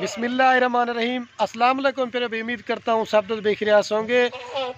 بسم اللہ الرحمن الرحیم۔ السلام علیکم۔ پھر ابھی امید کرتا ہوں سب دوست بخریاس ہوں گے۔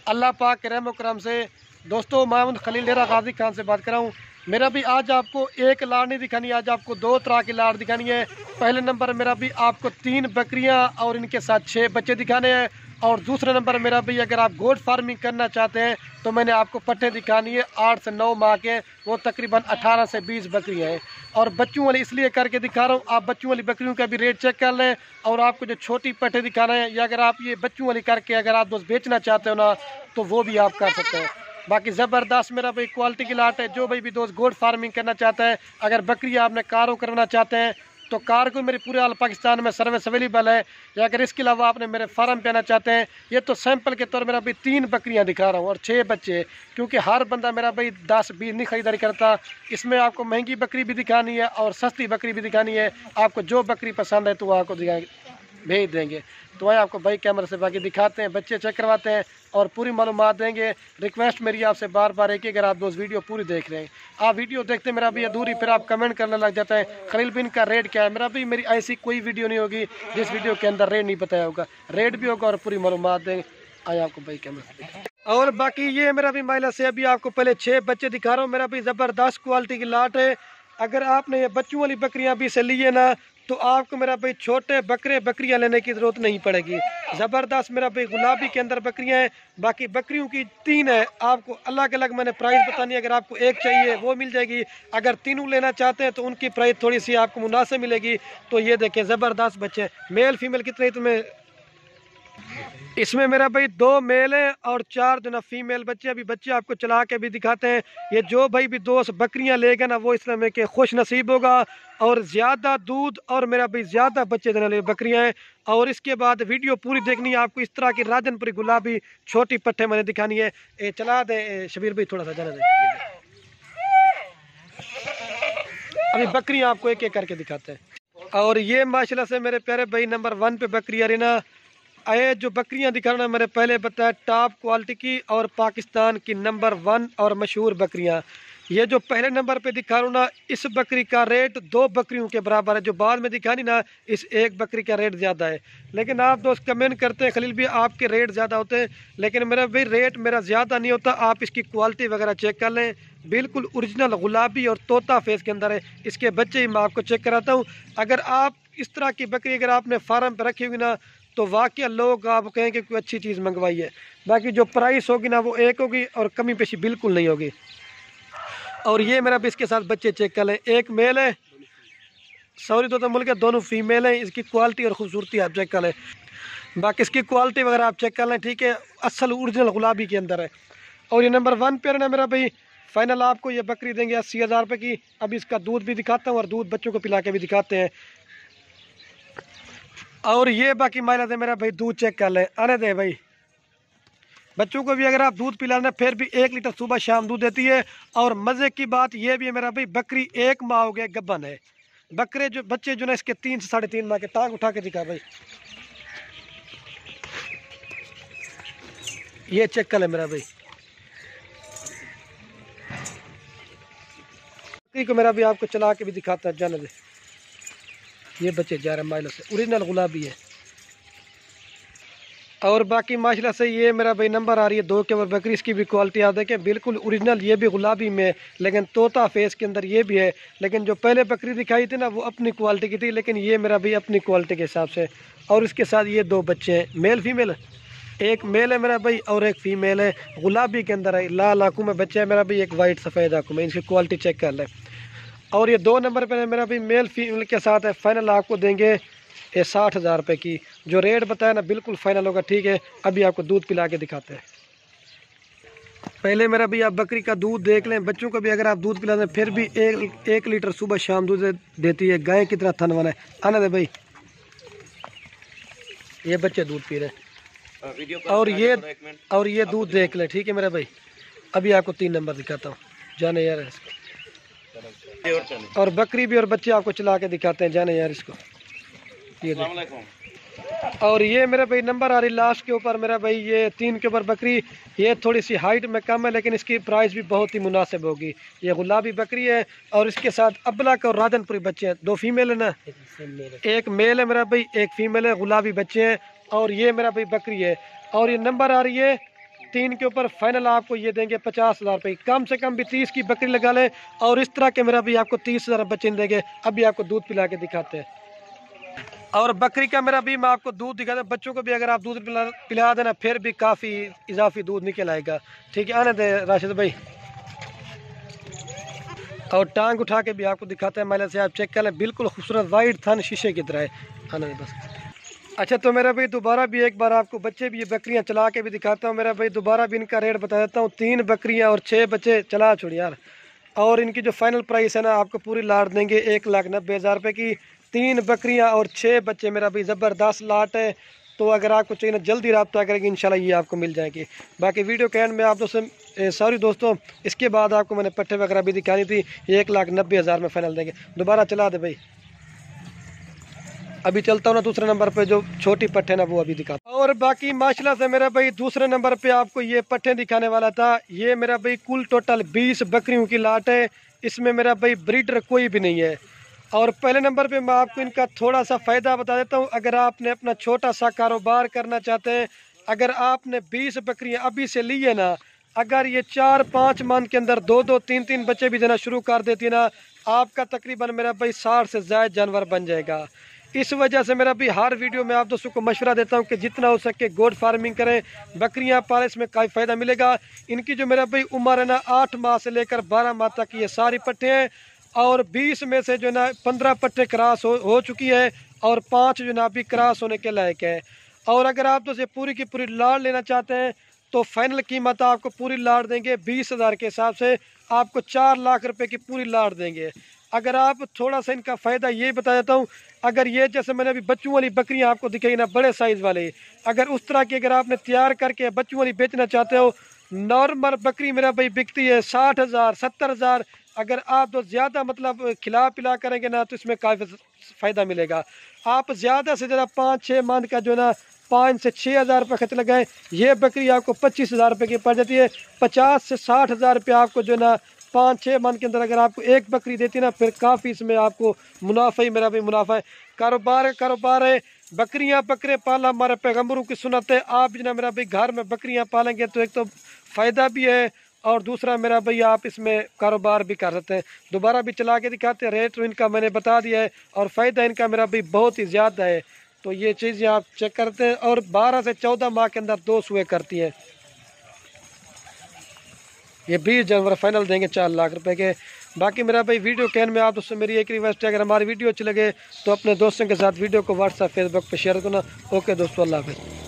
اللہ پاک رحم و کرم سے۔ دوستو محمد خلیل ڈیرا غازی خان سے بات کر رہا ہوں میرا بھی آج آپ کو ایک لاڑ نہیں دکھانی، آج آپ کو دو طرح کی لاڑ دکھانی ہے۔ پہلے نمبر میرا بھی آپ کو تین بکریاں اور ان کے ساتھ چھ بچے دکھانے ہیں۔ اور دوسرے نمبر میرا بھی اگر آپ گوڈ فارمنگ کرنا چاہتے ہیں، تو میں نے آپ کو پٹھے دکھانی ہے۔ آٹھ سے نو ماہ کے، وہ تقریباً اٹھارہ سے بیس بکریاں ہیں۔ اور بچوں والی اس لیے کر کے دکھا رہا ہوں، آپ بچوں والی بکریوں کا بھی ریٹ چیک کر لیں۔ اور آپ کو جو چھوٹی پٹھے دکھانا ہے یا اگر آپ یہ بچوں والی کر کے اگر آپ دوست بیچنا چاہتے ہو نا، تو وہ بھی آپ کر سکتے ہیں۔ باقی زبردست میرا بھائی کوالٹی کی لاٹ ہے، جو بھائی بھی دوست گوڈ فارمنگ کرنا چاہتا ہے، اگر بکری آپ نے کاروں کرنا چاہتے ہیں، تو کار کو میری پورے آل پاکستان میں سروس اویلیبل ہے۔ یا اگر اس کے علاوہ آپ نے میرے فارم پہ آنا چاہتے ہیں، یہ تو سیمپل کے طور میرا بھائی تین بکریاں دکھا رہا ہوں اور چھ بچے کیونکہ ہر بندہ میرا بھائی دس بیس نہیں خریداری کرتا، اس میں آپ کو مہنگی بکری بھی دکھانی ہے اور سستی بکری بھی دکھانی ہے۔ آپ کو جو بکری پسند ہے تو وہ آپ کو دکھائیں بھیج دیں گے۔ تو آئے آپ کو بائی کیمرے سے باقی دکھاتے ہیں، بچے چیک کرواتے ہیں اور پوری معلومات دیں گے۔ ریکویسٹ میری آپ سے بار بار ہے کہ اگر آپ دوست ویڈیو پوری دیکھ رہے ہیں۔ آپ ویڈیو دیکھتے میرا بھی ادھوری پھر آپ کمنٹ کرنے لگ جاتا ہے خلیل بن کا ریٹ کیا ہے؟ میرا بھی میری ایسی کوئی ویڈیو نہیں ہوگی جس ویڈیو کے اندر ریٹ نہیں بتایا ہوگا۔ ریٹ بھی ہوگا اور پوری معلومات دیں گے۔ آئے آپ کو بائی کیمرے سے دکھائیں اور باقی یہ میرا بھی مائلہ سے ابھی آپ کو پہلے چھ بچے دکھا رہا ہوں۔ میرا بھی زبردست کوالٹی کی لاٹ ہے۔ اگر آپ نے یہ بچوں والی بکریاں بھی سے لیے نا تو آپ کو میرا بھائی چھوٹے بکرے بکریاں لینے کی ضرورت نہیں پڑے گی۔ زبردست میرا بھائی گلابی کے اندر بکریاں ہیں، باقی بکریوں کی تین ہے آپ کو الگ الگ میں نے پرائز بتانی ہے، اگر آپ کو ایک چاہیے وہ مل جائے گی۔ اگر تینوں لینا چاہتے ہیں تو ان کی پرائز تھوڑی سی آپ کو مناسب ملے گی۔ تو یہ دیکھیں، زبردست بچے میل فیمیل کتنے تمہیں اس میں میرا بھائی دو میل ہیں اور چار جو نا فیمیل بچے ابھی بچے آپ کو چلا کے بھی دکھاتے ہیں۔ یہ جو بھائی بھی دوست بکریاں لے گا نا، وہ اس میں کہ خوش نصیب ہوگا۔ اور زیادہ دودھ اور میرا بھائی زیادہ بچے دینے والے بکریاں ہیں۔ اور اس کے بعد ویڈیو پوری دیکھنی ہے، آپ کو اس طرح کی راجن پوری گلابی چھوٹی پٹھے میں نے دکھانی ہے۔ اے، چلا دے، اے، شبیر بھائی تھوڑا سا جانا دے۔ ابھی بکریاں آپ کو ایک ایک کر کے دکھاتے ہیں۔ اور یہ ماشاءاللہ سے میرے پیارے بھائی نمبر ون پہ بکری آ اے جو بکریاں دکھانا میں نے پہلے بتایا ٹاپ کوالٹی کی اور پاکستان کی نمبر ون اور مشہور بکریاں۔ یہ جو پہلے نمبر پہ دکھا رہا نا، اس بکری کا ریٹ دو بکریوں کے برابر ہے۔ جو بعد میں دکھانی نا، اس ایک بکری کا ریٹ زیادہ ہے۔ لیکن آپ دوست کمنٹ کرتے ہیں، خلیل بھی آپ کے ریٹ زیادہ ہوتے ہیں، لیکن میرا بھی ریٹ میرا زیادہ نہیں ہوتا۔ آپ اس کی کوالٹی وغیرہ چیک کر لیں۔ بالکل اوریجنل گلابی اور طوطا فیس کے اندر ہے۔ اس کے بچے ہی میں آپ کو چیک کراتا ہوں۔ اگر آپ اس طرح کی بکری اگر آپ نے فارم پہ رکھی ہوئی نا تو واقعہ لوگ آپ کہیں کہ کوئی اچھی چیز منگوائی ہے۔ باقی جو پرائس ہوگی نا وہ ایک ہوگی اور کمی پیشی بالکل نہیں ہوگی۔ اور یہ میرا بھی اس کے ساتھ بچے چیک کر لیں۔ ایک میل ہے۔ سوری تو ملک ہے، دونوں فیمیل ہیں۔ اس کی کوالٹی اور خوبصورتی آپ چیک کر لیں۔ باقی اس کی کوالٹی وغیرہ آپ چیک کر لیں، ٹھیک ہے؟ اصل اوریجنل گلابی کے اندر ہے۔ اور یہ نمبر ون پیئر ہے میرا بھائی۔ فائنل آپ کو یہ بکری دیں گے اسی ہزار روپے کی۔ ابھی اس کا دودھ بھی دکھاتا ہوں اور دودھ بچوں کو پلا کے بھی دکھاتے ہیں۔ اور یہ باقی مائلہ دے میرا بھائی دودھ چیک کر لیں آنے دیں بھائی۔ بچوں کو بھی اگر آپ دودھ پلانا پھر بھی ایک لیٹر صبح شام دودھ دیتی ہے۔ اور مزے کی بات یہ بھی ہے میرا بھائی، بکری ایک ماہ ہو گیا گبن ہے۔ بکرے جو بچے جو نا اس کے تین سے ساڑھے تین ماہ کے ٹانگ اٹھا کے دکھا بھائی۔ یہ چیک کر لیں میرا بھائی۔ بکری کو میرا بھی آپ کو چلا کے بھی دکھاتا ہے، جانے دے۔ یہ بچے جا رہے ہیں مائلہ سے۔ اوریجنل گلابی ہے۔ اور باقی ماشاءاللہ سے یہ میرا بھائی نمبر آ رہی ہے دو کے اوپر۔ بکری اس کی بھی کوالٹی آ دیکھیں بالکل اوریجنل، یہ بھی گلابی میں لیکن طوطا فیس کے اندر یہ بھی ہے۔ لیکن جو پہلے بکری دکھائی تھی نا، وہ اپنی کوالٹی کی تھی، لیکن یہ میرا بھی اپنی کوالٹی کے حساب سے۔ اور اس کے ساتھ یہ دو بچے ہیں میل فیمیل ایک میل ہے میرا بھائی اور ایک فیمیل ہے۔ گلابی کے اندر ہے، لال آنکھوں میں بچہ ہے میرا بھائی، ایک وائٹ سفید آنکھوں میں۔ ان کی کوالٹی چیک کر لیں۔ اور یہ دو نمبر پہ میرا بھی میل فیمیل کے ساتھ ہے فائنل آپ کو دیں گے یہ ساٹھ ہزار روپے کی۔ جو ریٹ بتایا نا بالکل فائنل ہوگا ٹھیک ہے۔ ابھی آپ کو دودھ پلا کے دکھاتے ہیں۔ پہلے میرا بھی آپ بکری کا دودھ دیکھ لیں۔ بچوں کو بھی اگر آپ دودھ پلاتے ہیں پھر بھی ایک ایک لیٹر صبح شام دودھ دیتی ہے۔ گائے کی طرح تھن وانا ہے۔ آنا دے بھائی۔ یہ بچے دودھ پی رہے ہیں۔ اور یہ اور یہ دودھ دیکھ لیں ٹھیک ہے میرا بھائی۔ ابھی آپ کو تین نمبر دکھاتا ہوں۔ جانے یار اس کو۔ اور بکری بھی اور بچے آپ کو چلا کے دکھاتے ہیں جانے یار اس کو۔ یہ اور یہ میرا بھائی نمبر آ رہی لاسٹ کے اوپر میرا بھائی یہ تین کے اوپر بکری یہ تھوڑی سی ہائٹ میں کم ہے لیکن اس کی پرائز بھی بہت ہی مناسب ہوگی۔ یہ گلابی بکری ہے اور اس کے ساتھ ابلک اور راجن پوری بچے ہیں۔ دو فیمیل ہیں نا۔ ایک میل ہے میرا بھائی ایک فیمیل ہے گلابی بچے ہیں۔ اور یہ میرا بھائی بکری ہے۔ اور یہ نمبر آ رہی ہے تین کے اوپر فائنل آپ کو یہ دیں گے پچاس ہزار روپئے کم سے کم بھی تیس کی بکری لگا لیں اور اس طرح کے میرا بھی آپ کو تیس ہزار بچے دیں گے۔ ابھی آپ کو دودھ پلا کے دکھاتے ہیں۔ اور بکری کا میرا بھی میں آپ کو دودھ دکھاتا ہوں۔ بچوں کو بھی اگر آپ دودھ پلا دینا پھر بھی کافی اضافی دودھ نکل آئے گا۔ ٹھیک ہے، آنے دیں راشد بھائی۔ اور ٹانگ اٹھا کے بھی آپ کو دکھاتا ہے میلے سے آپ چیک کر لیں، بالکل خوبصورت وائٹ تھن شیشے کی طرح ہے۔ آنے دیں بس۔ اچھا تو میرا بھائی دوبارہ بھی ایک بار آپ کو بچے بھی یہ بکریاں چلا کے بھی دکھاتا ہوں۔ میرا بھائی دوبارہ بھی ان کا ریٹ بتا دیتا ہوں۔ تین بکریاں اور چھ بچے، چلا چھوڑ یار۔ اور ان کی جو فائنل پرائس ہے نا، آپ کو پوری لاٹ دیں گے ایک لاکھ نبے ہزار روپے کی۔ تین بکریاں اور چھ بچے، میرا بھی زبردست لاٹ ہے۔ تو اگر آپ کو چاہیے نا، جلدی رابطہ کریں گے، انشاءاللہ یہ آپ کو مل جائیں گی۔ باقی ویڈیو کہنے میں آپ دوستوں سوری دوستوں، اس کے بعد آپ کو میں نے پٹھے وغیرہ بھی دکھانی تھی۔ ایک لاکھ نبے ہزار میں فائنل دیں گے۔ دوبارہ چلا دے بھائی۔ ابھی چلتا ہوں نا دوسرے نمبر پہ جو چھوٹی پٹھے نا، وہ ابھی دکھا اور باقی ماشاءاللہ سے میرا بھائی دوسرے نمبر پہ آپ کو یہ پٹھے دکھانے والا تھا۔ یہ میرا بھائی کل ٹوٹل بیس بکریوں کی لاٹ ہے۔ اس میں میرا بھائی بریڈر کوئی بھی نہیں ہے۔ اور پہلے نمبر پہ میں آپ کو ان کا تھوڑا سا فائدہ بتا دیتا ہوں۔ اگر آپ نے اپنا چھوٹا سا کاروبار کرنا چاہتے ہیں، اگر آپ نے بیس بکریاں ابھی سے لی ہے نا، اگر یہ چار پانچ منتھ کے اندر دو دو تین تین بچے بھی دینا شروع کر دیتی نا، آپ کا تقریباً میرا بھائی ساٹھ سے زائد جانور بن جائے گا۔ اس وجہ سے میرا بھی ہر ویڈیو میں آپ دوستوں کو مشورہ دیتا ہوں کہ جتنا ہو سکے گوڈ فارمنگ کریں، بکریاں پالے اس میں کافی فائدہ ملے گا۔ ان کی جو میرا بھائی عمر ہے نا، آٹھ ماہ سے لے کر بارہ ماہ تک یہ ساری پٹھے ہیں۔ اور بیس میں سے جو نا پندرہ پٹھے کراس ہو ہو چکی ہے اور پانچ جو نا ابھی کراس ہونے کے لائق ہے۔ اور اگر آپ تو پوری کی پوری لاڑ لینا چاہتے ہیں، تو فائنل قیمت آپ کو پوری لاڑ دیں گے بیس ہزار کے حساب سے۔ آپ کو چار لاکھ روپے کی پوری لاڑ دیں گے۔ اگر آپ تھوڑا سا ان کا فائدہ یہ بتا دیتا ہوں، اگر یہ جیسے میں نے ابھی بچوں والی بکریاں آپ کو دکھائی نا، بڑے سائز والے، اگر اس طرح کی اگر آپ نے تیار کر کے بچوں والی بیچنا چاہتے ہو، نارمل بکری میرا بھائی بکتی ہے، ساٹھ ہزار، ستر ہزار، اگر آپ تو زیادہ مطلب کھلا پلا کریں گے نا تو اس میں کافی فائدہ ملے گا۔ آپ زیادہ سے زیادہ پانچ چھ منتھ کا جو ہے نا پانچ سے چھ ہزار روپے خرچ لگائیں، یہ بکری آپ کو پچیس ہزار روپے کی پڑ جاتی ہے، پچاس سے ساٹھ ہزار روپے آپ کو جو ہے نا پانچ چھ من کے اندر اگر آپ کو ایک بکری دیتی نا، پھر کافی اس میں آپ کو منافع ہی، میرا بھی منافع ہے۔ کاروبار ہے کاروبار ہے۔ بکریاں بکرے پالا ہمارے پیغمبروں کی سنت ہے۔ آپ جو میرا بھائی گھر میں بکریاں پالیں گے تو ایک تو فائدہ بھی ہے اور دوسرا میرا بھائی آپ اس میں کاروبار بھی کر سکتے ہیں۔ دوبارہ بھی چلا کے دکھاتے ہیں، ریٹ ان کا میں نے بتا دیا ہے اور فائدہ ان کا میرا بھی بہت ہی زیادہ ہے۔ تو یہ چیزیں آپ چیک کرتے ہیں اور بارہ سے چودہ ماہ کے اندر دو سوئے کرتی ہیں۔ یہ بیس جنور فائنل دیں گے چار لاکھ روپے کے۔ باقی میرا بھائی ویڈیو کہنے میں آپ دوستوں میری ایک ریکویسٹ ہے، اگر ہماری ویڈیو اچھی لگے تو اپنے دوستوں کے ساتھ ویڈیو کو واٹس ایپ فیس بک پہ شیئر کرنا۔ اوکے دوستوں اللہ حافظ۔